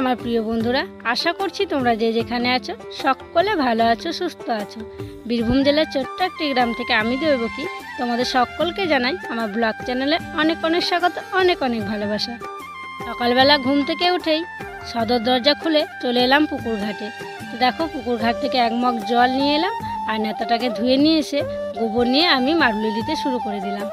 আমার প্রিয় বন্ধুরা, আশা করছি তোমরা যে যেখানে আছো, সকলে ভালো আছো, সুস্থ আছো। বীরভূম জেলার ছোট্ট একটি গ্রাম থেকে আমি দেব কি তোমাদের সকলকে জানাই আমার ব্লগ চ্যানেলে অনেক অনেক স্বাগত, অনেক অনেক ভালোবাসা। সকালবেলা ঘুম থেকে উঠেই সদর দরজা খুলে চলে এলাম পুকুর ঘাটে। দেখো, পুকুর ঘাট থেকে এক মগ জল নিয়ে এলাম আর নেতাটাকে ধুয়ে নিয়ে এসে গোবর নিয়ে আমি মারুলি দিতে শুরু করে দিলাম।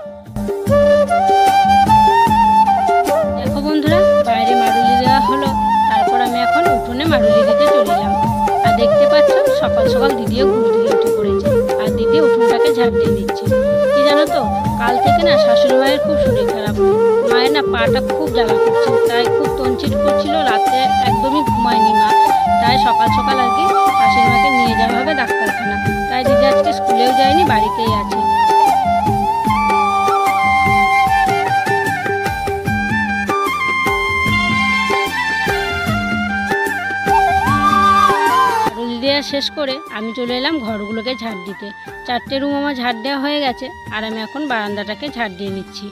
খুব শরীর খারাপ। মায়ের না পাটা খুব জ্বালা করছে, তাই খুব তঞ্চিট করছিল, রাতে একদমই ঘুমায়নি মা। তাই সকাল সকাল আর কি শাশুড়ি মাকে নিয়ে যাওয়া হবে ডাক্তারখানা। তাই দিদি আজকে স্কুলেও যায়নি, বাড়িতেই আছে। দেওয়া শেষ করে আমি চলে এলাম ঘরগুলোকে ঝাড় দিতে। চারটে রুম আমার ঝাড় দেওয়া হয়ে গেছে আর আমি এখন বারান্দাটাকে ঝাড় দিয়ে নিচ্ছি।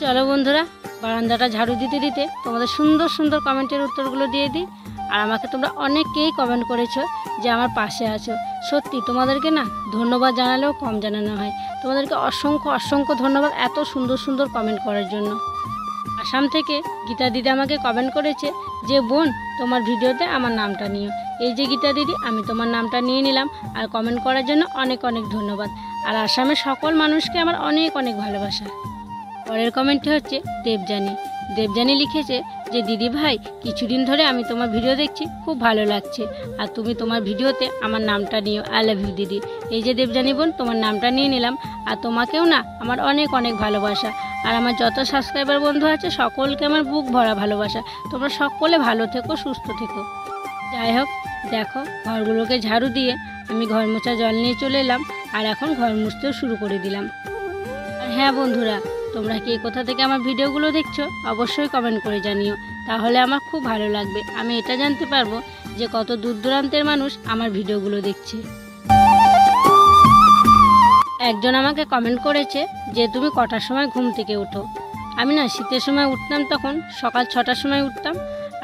চলো বন্ধুরা, বারান্দাটা ঝাড়ু দিতে দিতে তোমাদের সুন্দর সুন্দর কমেন্টের উত্তরগুলো দিয়ে দিই। আর আমাকে তোমরা অনেকেই কমেন্ট করেছ যে আমার পাশে আছো। সত্যি, তোমাদেরকে না ধন্যবাদ জানালেও কম জানানো হয়। তোমাদেরকে অসংখ্য অসংখ্য ধন্যবাদ এত সুন্দর সুন্দর কমেন্ট করার জন্য। আসাম থেকে গীতা দিদি আমাকে কমেন্ট করেছে যে, বোন, তোমার ভিডিওতে আমার নামটা নিও। এই যে গীতা দিদি, আমি তোমার নামটা নিয়ে নিলাম। আর কমেন্ট করার জন্য অনেক অনেক ধন্যবাদ। আর আসামের সকল মানুষকে আমার অনেক অনেক ভালোবাসা। পরের কমেন্টটি হচ্ছে দেবজানী দেবজানী লিখেছে যে, দিদি ভাই, কিছুদিন ধরে আমি তোমার ভিডিও দেখছি, খুব ভালো লাগছে। আর তুমি তোমার ভিডিওতে আমার নামটা নিও। আই লাভ ইউ দিদি। এই যে দেবজানী বোন, তোমার নামটা নিয়ে নিলাম। আর তোমাকেও না, আমার অনেক অনেক ভালোবাসা। আর আমার যত সাবস্ক্রাইবার বন্ধু আছে, সকলকে আমার বুক ভরা ভালোবাসা। তোমরা সকলে ভালো থেকো, সুস্থ থেকো। যাই হোক, দেখো, ঘরগুলোকে ঝাড়ু দিয়ে আমি ঘর মোছা জল নিয়ে চলে এলাম আর এখন ঘর মুছতেও শুরু করে দিলাম। আর হ্যাঁ বন্ধুরা, তোমরা কি কোথা থেকে আমার ভিডিওগুলো দেখছ? অবশ্যই কমেন্ট করে জানিও। তাহলে আমার খুব ভালো লাগবে। আমি এটা জানতে পারব যে কত দূর দূরান্তের মানুষ আমার ভিডিওগুলো দেখছে। একজন আমাকে কমেন্ট করেছে যে, তুমি কটার সময় ঘুম থেকে ওঠো আমি না শীতের সময় উঠতাম তখন, সকাল ছটার সময় উঠতাম।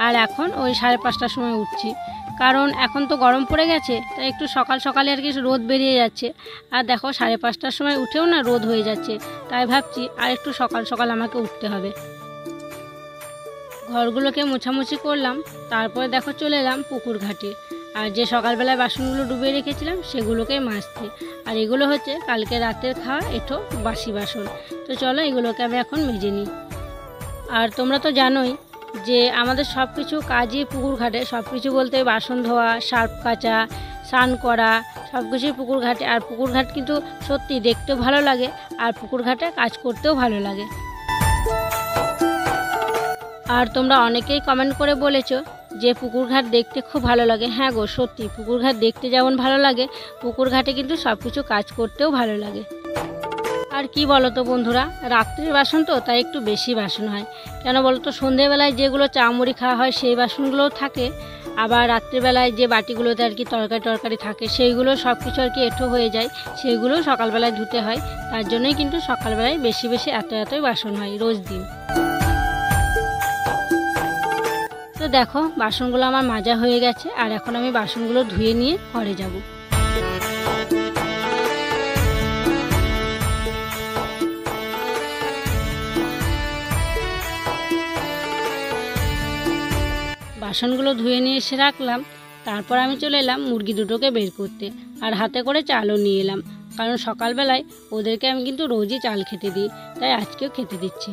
আর এখন ওই সাড়ে পাঁচটার সময় উঠছি। কারণ এখন তো গরম পড়ে গেছে, তাই একটু সকাল সকালে আর কি রোদ বেরিয়ে যাচ্ছে। আর দেখো সাড়ে পাঁচটার সময় উঠেও না রোদ হয়ে যাচ্ছে, তাই ভাবছি আর একটু সকাল সকাল আমাকে উঠতে হবে। ঘরগুলোকে মোছামুছি করলাম, তারপরে দেখো চলে এলাম পুকুর ঘাটে। আর যে সকালবেলায় বাসনগুলো ডুবিয়ে রেখেছিলাম, সেগুলোকে মাজতে আর এগুলো হচ্ছে কালকে রাতের খাওয়া এঠো বাসি বাসন। তো চলো এগুলোকে আমি এখন মেজে নিই। আর তোমরা তো জানোই যে আমাদের সব কিছু কাজই পুকুর ঘাটে সব কিছু বলতে বাসন ধোয়া, সার্ফ কাচা, স্নান করা সব কিছুই পুকুর ঘাটে আর পুকুর ঘাট কিন্তু সত্যি দেখতেও ভালো লাগে, আর পুকুর ঘাটে কাজ করতেও ভালো লাগে। আর তোমরা অনেকেই কমেন্ট করে বলেছ যে পুকুর ঘাট দেখতে খুব ভালো লাগে। হ্যাঁ গো সত্যি পুকুর ঘাট দেখতে যেমন ভালো লাগে পুকুর ঘাটে কিন্তু সব কিছু কাজ করতেও ভালো লাগে। আর কি বলো তো বন্ধুরা? রাত্রির বাসন তো, তাই একটু বেশি বাসন হয়। কেন বলো তো সন্ধেবেলায় যেগুলো চামড়ি খাওয়া হয়, সেই বাসনগুলোও থাকে। আবার রাত্রিবেলায় যে বাটিগুলোতে আর কি তরকারি টরকারি থাকে, সেইগুলো সব কিছু আর কি এঁঠো হয়ে যায়। সেইগুলোও সকালবেলায় ধুতে হয়। তার জন্যই কিন্তু সকালবেলায় বেশি বেশি এত এতই বাসন হয় রোজ দিন। তো দেখো, বাসনগুলো আমার মাজা হয়ে গেছে। আর এখন আমি বাসনগুলো ধুয়ে নিয়ে ঘরে যাব। বাসনগুলো ধুয়ে নিয়ে এসে রাখলাম। তারপর আমি চলে এলাম মুরগি দুটোকে বের করতে আর হাতে করে চালও নিয়ে এলাম। কারণ সকালবেলায় ওদেরকে আমি কিন্তু রোজই চাল খেতে দিই, তাই আজকেও খেতে দিচ্ছি।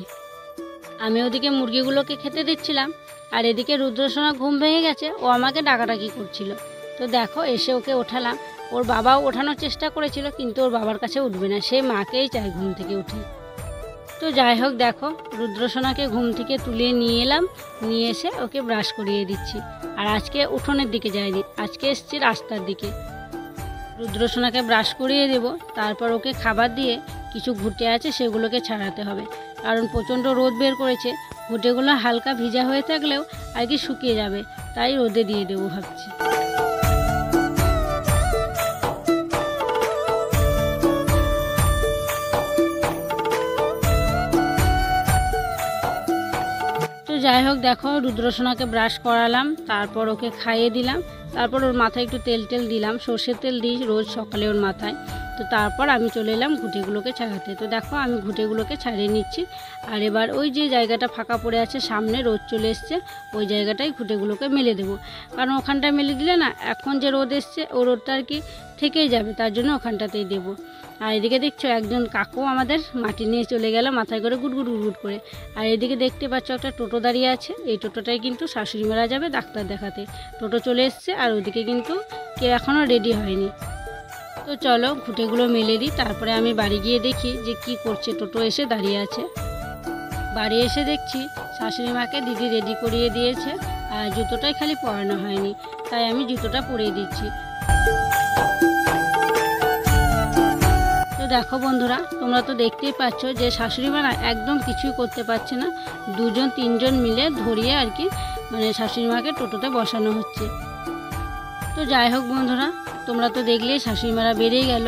আমি ওদিকে মুরগিগুলোকে খেতে দিচ্ছিলাম আর এদিকে রুদ্রসোনা ঘুম ভেঙে গেছে, ও আমাকে ডাকাডাকি করছিল। তো দেখো, এসে ওকে ওঠালাম। ওর বাবাও ওঠানোর চেষ্টা করেছিল, কিন্তু ওর বাবার কাছে উঠবে না। সে মাকেই চায় ঘুম থেকে উঠে। তো যাই হোক, দেখো, রুদ্রসোনাকে ঘুম থেকে তুলে নিয়ে এলাম, নিয়ে এসে ওকে ব্রাশ করিয়ে দিচ্ছি। আর আজকে উঠোনের দিকে যাইনি, আজকে এসছি রাস্তার দিকে। রুদ্রসোনাকে ব্রাশ করিয়ে দেব, তারপর ওকে খাবার দিয়ে কিছু ঘুটে আছে সেগুলোকে ছাড়াতে হবে। কারণ প্রচণ্ড রোদ বের করেছে, ঘুটেগুলো হালকা ভিজা হয়ে থাকলেও আর কি শুকিয়ে যাবে, তাই রোদে দিয়ে দেবো ভাবছি। যাই হোক দেখো রুদ্রসোনাকে ব্রাশ করালাম তারপর ওকে খাইয়ে দিলাম। তারপর ওর মাথায় একটু তেল টেল দিলাম, সর্ষের তেল দিই রোজ সকালে ওর মাথায়। তো তারপর আমি চলে এলাম ঘুঁটেগুলোকে ছাড়াতে। তো দেখো আমি ঘুঁটেগুলোকে ছাড়িয়ে নিচ্ছি। আর এবার ওই যে জায়গাটা ফাঁকা পড়ে আছে, সামনে রোদ চলে এসছে, ওই জায়গাটায় ঘুঁটেগুলোকে মেলে দেবো। কারণ ওখানটায় মেলে দিলে না, এখন যে রোদ এসছে, ও রোদটা আর কি থেকেই যাবে, তার জন্য ওখানটাতেই দেবো। আর এদিকে দেখছ একজন কাকু আমাদের মাটি নিয়ে চলে গেল, মাথায় করে গুট গুট করে। আর এদিকে দেখতে পাচ্ছ একটা টোটো দাঁড়িয়ে আছে, এই টোটোটাই কিন্তু শাশুড়ি মারা যাবে ডাক্তার দেখাতে। টোটো চলে এসছে আর ওদিকে কিন্তু কেউ এখনও রেডি হয়নি। তো চলো ঘুঁটেগুলো মেলে দিই, তারপরে আমি বাড়ি গিয়ে দেখি যে কি করছে। টোটো এসে দাঁড়িয়ে আছে। বাড়ি এসে দেখছি শাশুড়ি মাকে দিদি রেডি করিয়ে দিয়েছে আর জুতোটাই খালি পরানো হয়নি, তাই আমি জুতোটা পরিয়ে দিচ্ছি। তো দেখো বন্ধুরা, তোমরা তো দেখতেই পাচ্ছ যে শাশুড়ি মা একদম কিছুই করতে পারছে না। দুজন তিনজন মিলে ধরিয়ে আর কি মানে শাশুড়ি মাকে টোটোতে বসানো হচ্ছে। তো যাই হোক বন্ধুরা, তোমরা তো দেখলেই শাশুড়ি মারা বেরিয়ে গেল।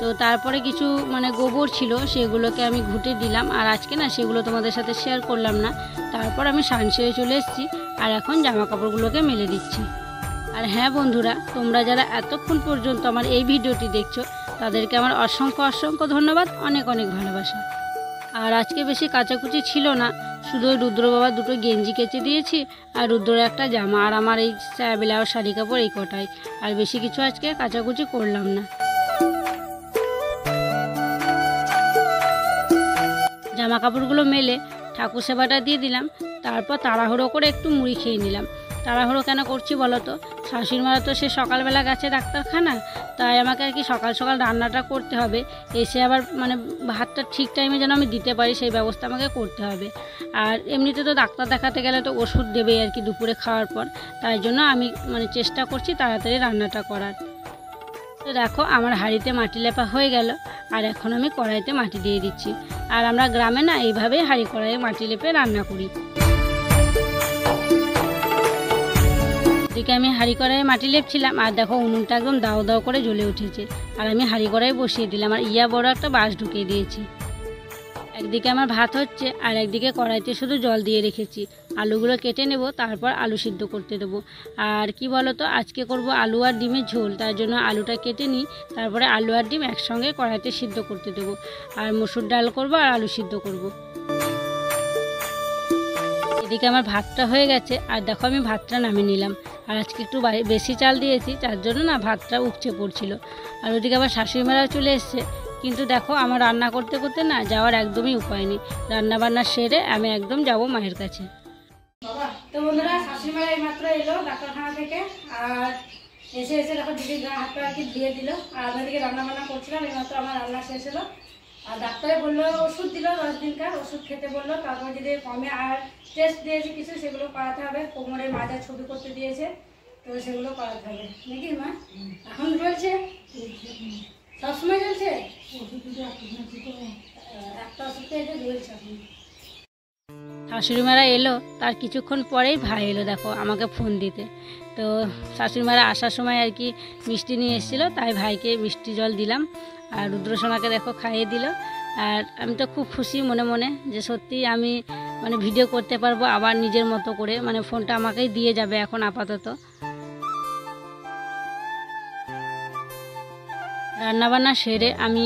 তো তারপরে কিছু মানে গোবর ছিল, সেগুলোকে আমি ঘুটে দিলাম। আর আজকে না সেগুলো তোমাদের সাথে শেয়ার করলাম না। তারপর আমি সান সেরে চলে এসেছি আর এখন জামা কাপড়গুলোকে মেলে দিচ্ছি। আর হ্যাঁ বন্ধুরা, তোমরা যারা এতক্ষণ পর্যন্ত আমার এই ভিডিওটি দেখছ, তাদেরকে আমার অসংখ্য অসংখ্য ধন্যবাদ, অনেক অনেক ভালোবাসা। আর আজকে বেশি কাচাকুচি ছিল না শুধু ওই রুদ্র বাবা দুটো গেঞ্জি কেচে দিয়েছি, আর রুদ্র একটা জামা, আর আমার এই ব্লাউজ শাড়ি কাপড় এই কটাই। আর বেশি কিছু আজকে কাচাকুচি করলাম না। জামা কাপড়গুলো মেলে ঠাকুর সেবাটা দিয়ে দিলাম, তারপর তাড়াহুড়ো করে একটু মুড়ি খেয়ে নিলাম। তাড়াহুড়ো কেন করছি বলো তো? শাশুড়ি মারা তো সে সকালবেলা গেছে ডাক্তারখানা, তাই আমাকে আর কি সকাল সকাল রান্নাটা করতে হবে। এসে আবার মানে ভাতটা ঠিক টাইমে যেন আমি দিতে পারি, সেই ব্যবস্থা আমাকে করতে হবে। আর এমনিতে তো ডাক্তার দেখাতে গেলে তো ওষুধ দেবেই আর কি দুপুরে খাওয়ার পর। তাই জন্য আমি মানে চেষ্টা করছি তাড়াতাড়ি রান্নাটা করার। তো দেখো, আমার হাঁড়িতে মাটি লেপা হয়ে গেল, আর এখন আমি কড়াইতে মাটি দিয়ে দিচ্ছি। আর আমরা গ্রামে না এইভাবেই হাঁড়ি কড়াইয়ে মাটি লেপে রান্না করি। এদিকে আমি হাঁড়ি কড়াইয়ে মাটি লেপছিলাম, আর দেখো উনুনটা একদম দাও দাও করে জ্বলে উঠেছে। আর আমি হাঁড়ি কড়াই বসিয়ে দিলাম, আর ইয়া বড় একটা বাঁশ ঢুকিয়ে দিয়েছি। একদিকে আমার ভাত হচ্ছে, আর একদিকে কড়াইতে শুধু জল দিয়ে রেখেছি। আলুগুলো কেটে নেব, তারপর আলু সিদ্ধ করতে দেবো। আর কি বলো তো আজকে করব আলু আর ডিমের ঝোল, তার জন্য আলুটা কেটে নিই, তারপরে আলু আর ডিম একসঙ্গে কড়াইতে সিদ্ধ করতে দেবো। আর মসুর ডাল করব, আর আলু সিদ্ধ করব। এদিকে আমার ভাতটা হয়ে গেছে, আর দেখো আমি ভাতটা নামিয়ে নিলাম। আর আজকে একটু বেশি চাল দিয়েছি, তার জন্য না ভাতটা উপচে পড়ছিল। আর ওদিকে আবার শাশুড়ি মারাও চলে এসছে। কিন্তু দেখো, আমার রান্না করতে করতে না যাওয়ার একদমই উপায় নেই। রান্না বান্না সেরে আমি একদম যাব মায়ের কাছে। তো বন্ধুরা, শাশুড়ি মারা এইমাত্র এলো ডাক্তারখানা থেকে, আর এসে এসে দেখো দিদির গা হাত পা কি ধুয়ে দিল। আর আপনাদেরকে রান্না বান্না করছিলাম, এইমাত্র আমার রান্না শেষ হলো। আর ডাক্তারে বলল, ওষুধ দিল দশ দিনকার ওষুধ খেতে বলল। তারপর যদি কমে আর টেস্ট দিয়েছে কিছু, সেগুলো করাতে হবে। কোমরের মাজার ছবি করতে দিয়েছে। তো সেগুলো নাকি মা? এখন চলছে? সবসময় চলছে? একটা ওষুধ খেয়েছে চলছে এখন। শাশুড়ি মারা এলো, তার কিছুক্ষণ পরেই ভাই এলো, দেখো, আমাকে ফোন দিতে। তো শাশুড়ি মারা আসার সময় আর কি মিষ্টি নিয়ে এসেছিল, তাই ভাইকে মিষ্টি জল দিলাম। আর রুদ্রসোনাকে দেখো খাইয়ে দিল। আর আমি তো খুব খুশি মনে মনে যে সত্যি আমি মানে ভিডিও করতে পারব আবার নিজের মতো করে। মানে ফোনটা আমাকেই দিয়ে যাবে এখন আপাতত। রান্নাবান্না সেরে আমি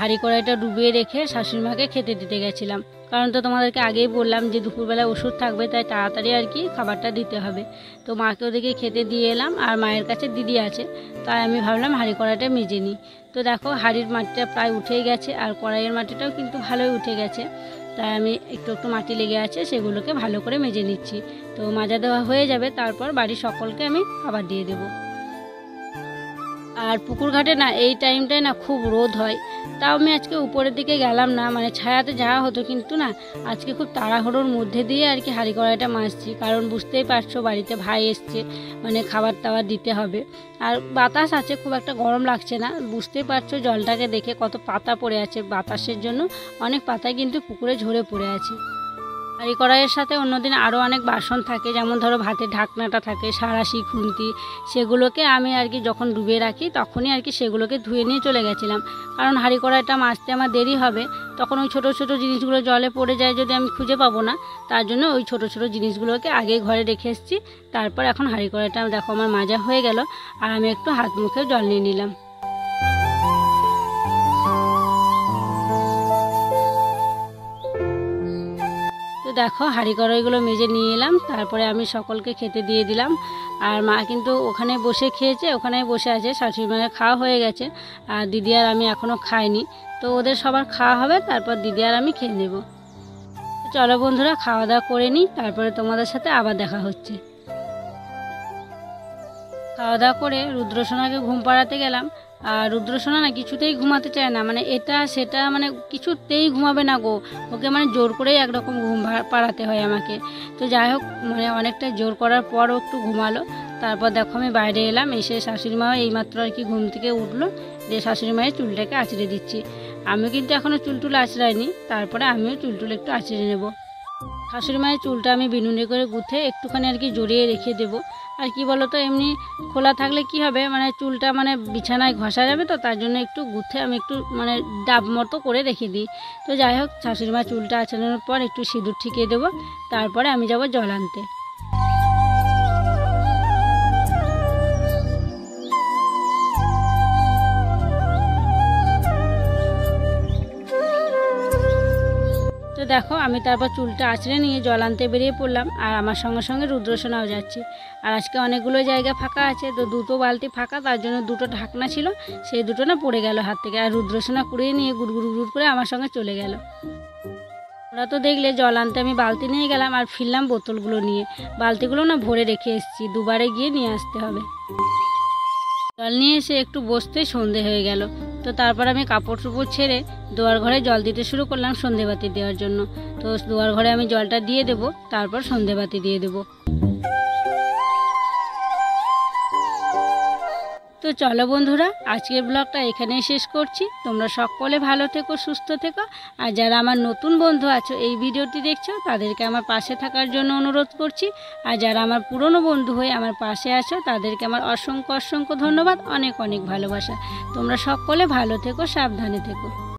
হাঁড়ি কড়াইটা ডুবিয়ে রেখে শাশুড়ি মাকে খেতে দিতে গেছিলাম। কারণ তো তোমাদেরকে আগেই বললাম যে দুপুরবেলা ওষুধ থাকবে, তাই তাড়াতাড়ি আর কি খাবারটা দিতে হবে। তো মাকে ওদেরকে খেতে দিয়ে এলাম, আর মায়ের কাছে দিদি আছে, তাই আমি ভাবলাম হাঁড়ি কড়াইটা মেজে নিই। তো দেখো, হাঁড়ির মাটিটা প্রায় উঠেই গেছে, আর কড়াইয়ের মাটিটাও কিন্তু ভালোই উঠে গেছে। তাই আমি একটু একটু মাটি লেগে আছে, সেগুলোকে ভালো করে মেজে নিচ্ছি। তো মাজা দেওয়া হয়ে যাবে, তারপর বাড়ির সকলকে আমি খাবার দিয়ে দেবো। আর পুকুর ঘাটে না, এই টাইমটায় না খুব রোদ হয়। তাও আমি আজকে উপরের দিকে গেলাম না মানে ছায়াতে যাওয়া হতো কিন্তু না, আজকে খুব তাড়াহুড়োর মধ্যে দিয়ে আর কি হাঁড়ি কড়াইটা মাজছি। কারণ বুঝতেই পারছ বাড়িতে ভাই এসছে মানে খাবার টাবার দিতে হবে। আর বাতাস আছে, খুব একটা গরম লাগছে না। বুঝতেই পারছ জলটাকে দেখে কত পাতা পড়ে আছে বাতাসের জন্য। অনেক পাতা কিন্তু পুকুরে ঝরে পড়ে আছে। হাঁড়ি কড়াইয়ের সাথে অন্যদিন আরও অনেক বাসন থাকে, যেমন ধরো ভাতের ঢাকনাটা থাকে, সারাশি, খুন্তি, সেগুলোকে আমি আর কি যখন ডুবে রাখি তখনই আর কি সেগুলোকে ধুয়ে নিয়ে চলে গেছিলাম। কারণ হাঁড়ি কড়াইটা মাজতে আমার দেরি হবে, তখন ওই ছোটো ছোটো জিনিসগুলো জলে পড়ে যায় যদি আমি খুঁজে পাবো না, তার জন্য ওই ছোটো ছোটো জিনিসগুলোকে আগে ঘরে রেখে এসেছি। তারপর এখন হাঁড়ি কড়াইটা দেখো আমার মাজা হয়ে গেল, আর আমি একটু হাত মুখে জল নিয়ে নিলাম। দেখো, হাঁড়ি কড়াইগুলো মেজে নিয়ে এলাম। তারপরে আমি সকলকে খেতে দিয়ে দিলাম। আর মা কিন্তু ওখানে বসে খেয়েছে, ওখানে বসে আছে। শাশুড়ি মায়ের খাওয়া হয়ে গেছে। আর দিদি আর আমি এখনও খাইনি। তো ওদের সবার খাওয়া হবে, তারপর দিদি আর আমি খেয়ে নেব। চলো বন্ধুরা, খাওয়া দাওয়া করে নিই, তারপরে তোমাদের সাথে আবার দেখা হচ্ছে। খাওয়া দাওয়া করে রুদ্রসোনাকে ঘুম পাড়াতে গেলাম। রুদ্রসোনা না কিছুতেই ঘুমাতে চায় না। মানে এটা সেটা মানে কিছুতেই ঘুমাবে না গো। ওকে মানে জোর করেই একরকম ঘুম পাড়াতে হয় আমাকে। তো যাই হোক মানে অনেকটা জোর করার পরও একটু ঘুমালো। তারপর দেখো আমি বাইরে এলাম, এসে শাশুড়ি মা এইমাত্র আর কি ঘুম থেকে উঠল। দিয়ে শাশুড়ি মায়ের চুলটাকে আঁচড়ে দিচ্ছি। আমি কিন্তু এখনও চুল টুল আঁচড়াইনি। তারপরে আমিও চুল টুল একটু আঁচড়ে নেব। শাশুড়ি মায়ের চুলটা আমি বিনুনে করে গুঁথে একটুখানি আর কি জড়িয়ে রেখে দেবো। আর কি বলতো, এমনি খোলা থাকলে কি হবে মানে চুলটা মানে বিছানায় ঘষা যাবে তো, তার জন্য একটু গুঁথে আমি একটু মানে ডাব মতো করে রেখে দিই। তো যাই হোক, শাশুড়ি মা চুলটা আছানোর পর একটু সিঁদুর ঠিকিয়ে দেবো, তারপরে আমি যাব জল আনতে। দেখো, আমি তারপর চুলটা আঁচড়ে নিয়ে জল আনতে বেরিয়ে পড়লাম, আর আমার সঙ্গে সঙ্গে রুদ্রসোনাও যাচ্ছে। আর আজকে অনেকগুলো জায়গা ফাঁকা আছে, তো দুটো বালতি ফাঁকা, তার জন্য দুটো ঢাকনা ছিল, সেই দুটো না পড়ে গেল হাত থেকে, আর রুদ্রসোনা কুড়িয়ে নিয়ে গুড় গুড় গুড় করে আমার সঙ্গে চলে গেল। ওরা তো দেখলে জল আনতে আমি বালতি নিয়ে গেলাম, আর ফিরলাম বোতলগুলো নিয়ে। বালতিগুলো না ভরে রেখে এসেছি, দুবারে গিয়ে নিয়ে আসতে হবে। জল নিয়ে এসে একটু বসতে সন্ধে হয়ে গেল। তো তারপর আমি কাপড় চোপড় ছেড়ে দোয়ার ঘরে জল দিতে শুরু করলাম সন্ধেবাতি দেওয়ার জন্য। তো দোয়ার ঘরে আমি জলটা দিয়ে দেব, তারপর সন্ধেবাতি দিয়ে দেবো। তো চলো বন্ধুরা, আজকের ব্লগটা এখানেই শেষ করছি। তোমরা সকলে ভালো থেকো, সুস্থ থেকো। আর যারা আমার নতুন বন্ধু আছো, এই ভিডিওটি দেখছ, তাদেরকে আমার পাশে থাকার জন্য অনুরোধ করছি। আর যারা আমার পুরনো বন্ধু হয়ে আমার পাশে আছো, তাদেরকে আমার অসংখ্য অসংখ্য ধন্যবাদ, অনেক অনেক ভালোবাসা। তোমরা সকলে ভালো থেকো, সাবধানে থেকো।